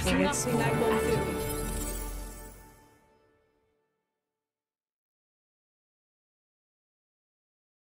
favorites.